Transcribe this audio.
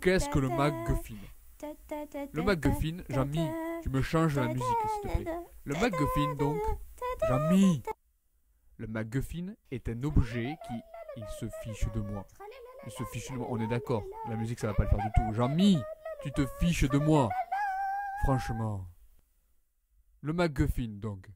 Qu'est-ce que le MacGuffin? Le MacGuffin, Jean-Mi, tu me changes la musique, s'il te plaît. Le MacGuffin, donc, Jean-Mi Le MacGuffin est un objet qui... Il se fiche de moi. Il se fiche de moi, on est d'accord. La musique, ça va pas le faire du tout. Jean-Mi, tu te fiches de moi. Franchement. Le MacGuffin, donc.